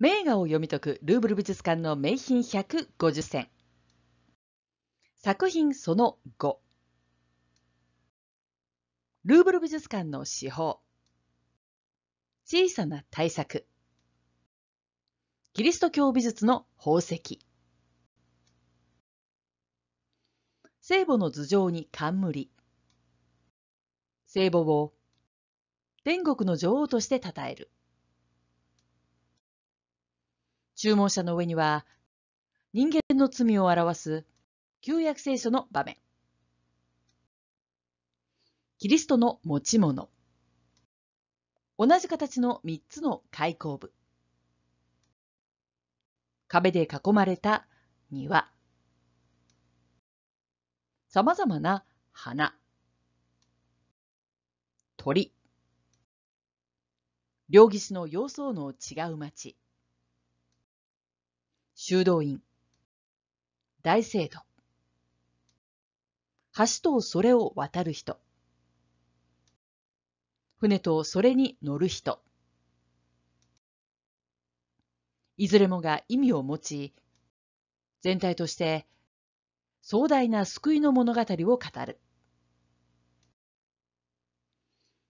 名画を読み解くルーブル美術館の名品150選。作品その5。ルーブル美術館の司法。小さな大作。キリスト教美術の宝石。聖母の頭上に冠。聖母を天国の女王として称える。注文者の上には人間の罪を表す旧約聖書の場面。キリストの持ち物。同じ形の3つの開口部。壁で囲まれた庭。さまざまな花。鳥。両岸の様相の違う町。修道院。大聖堂。橋とそれを渡る人。船とそれに乗る人。いずれもが意味を持ち、全体として壮大な救いの物語を語る。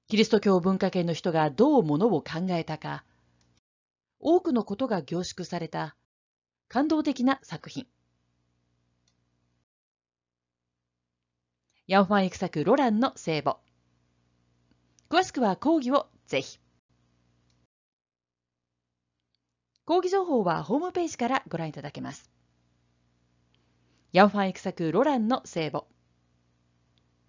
キリスト教文化圏の人がどうものを考えたか、多くのことが凝縮された感動的な作品。ヤンファン行く作ロランの聖母。詳しくは講義をぜひ。講義情報はホームページからご覧いただけます。ヤンファン行く作ロランの聖母。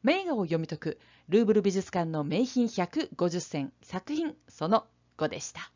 名画を読み解くルーブル美術館の名品150選作品その5でした。